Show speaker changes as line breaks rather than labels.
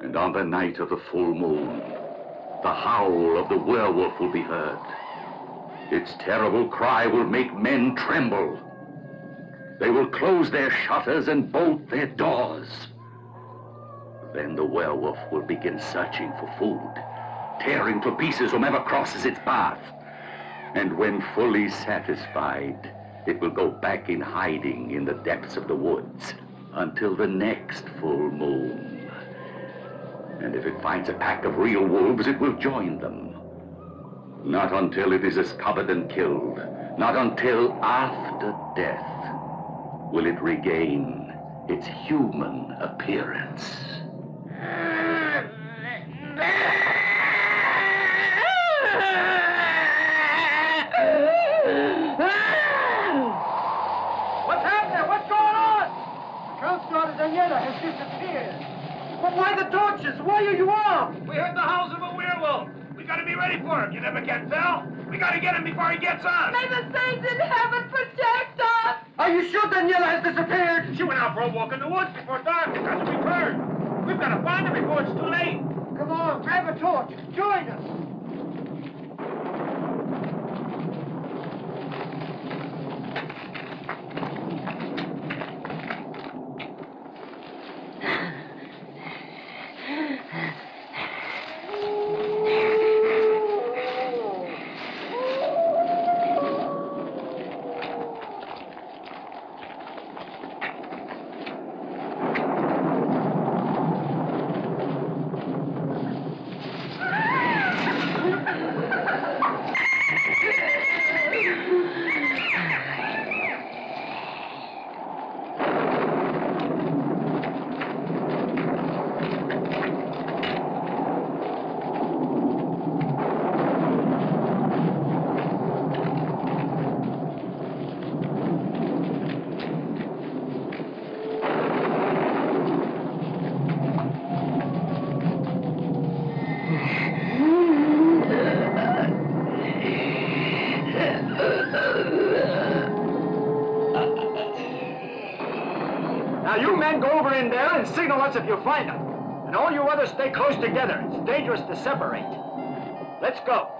And on the night of the full moon, the howl of the werewolf will be heard. Its terrible cry will make men tremble. They will close their shutters and bolt their doors. Then the werewolf will begin searching for food, tearing to pieces whomever crosses its path. And when fully satisfied, it will go back in hiding in the depths of the woods until the next full moon. And if it finds a pack of real wolves, it will join them. Not until it is discovered and killed, not until after death, will it regain its human appearance.
What's happening? What's going on? The Count's daughter Daniela has disappeared. But why the torches? Why are you armed?
We heard the howls of a werewolf. We gotta be ready for him. You never can tell. We gotta get him before he gets us.
May the saints in heaven protect us!
Are you sure Daniela has disappeared?
She went out for a walk in the woods before dark. It hasn't returned. We've gotta find her before it's too late.
Come on, grab a torch. Join us.
Now, you men go over in there and signal us if you find them. And all you others stay close together. It's dangerous to separate. Let's go.